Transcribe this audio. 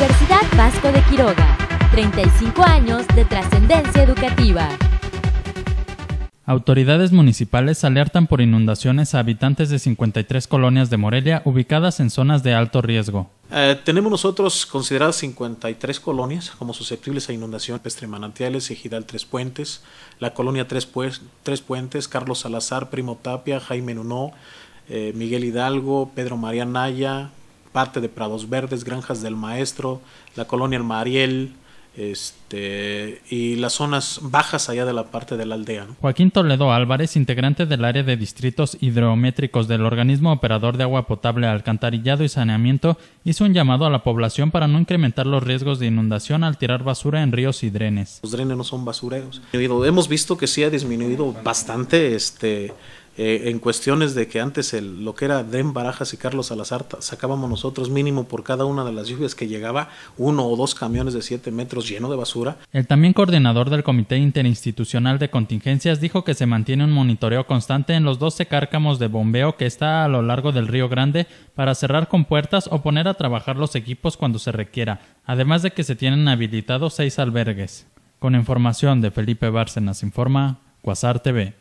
Comunidad Vasco de Quiroga. 35 años de trascendencia educativa. Autoridades municipales alertan por inundaciones a habitantes de 53 colonias de Morelia ubicadas en zonas de alto riesgo. Eh, tenemos nosotros consideradas 53 colonias como susceptibles a inundación, Pestre Manantiales, Ejidal Tres Puentes, la colonia Tres, pues, Tres Puentes, Carlos Salazar, Primo Tapia, Jaime Nunó, eh, Miguel Hidalgo, Pedro María Naya, parte de Prados Verdes, Granjas del Maestro, la colonia El Mariel, este, y las zonas bajas allá de la parte de la aldea. Joaquín Toledo Álvarez, integrante del área de distritos hidrométricos del organismo operador de agua potable, alcantarillado y saneamiento, hizo un llamado a la población para no incrementar los riesgos de inundación al tirar basura en ríos y drenes. Los drenes no son basureros. Hemos visto que sí ha disminuido bastante este eh, en cuestiones de que antes el, lo que era Den Barajas y Carlos Salazar sacábamos nosotros mínimo por cada una de las lluvias que llegaba uno o dos camiones de 7 metros lleno de basura. El también coordinador del Comité Interinstitucional de Contingencias dijo que se mantiene un monitoreo constante en los 12 cárcamos de bombeo que está a lo largo del Río Grande para cerrar con puertas o poner a trabajar los equipos cuando se requiera, además de que se tienen habilitados seis albergues. Con información de Felipe Bárcenas informa Cuasar TV.